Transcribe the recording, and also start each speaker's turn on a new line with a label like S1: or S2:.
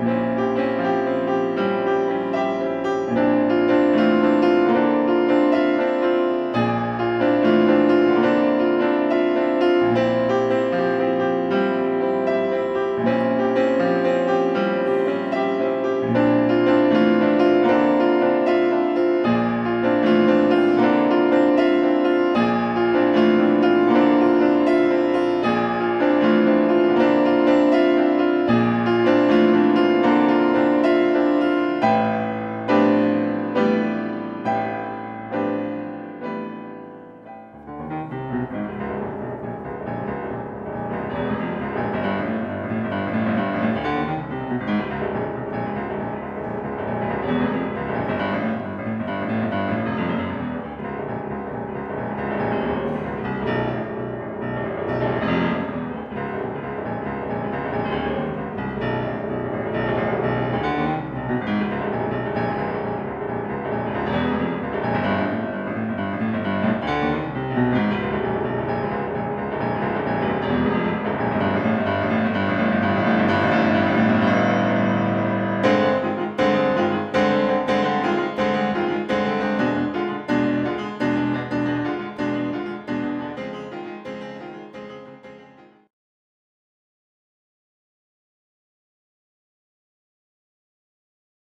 S1: Amen.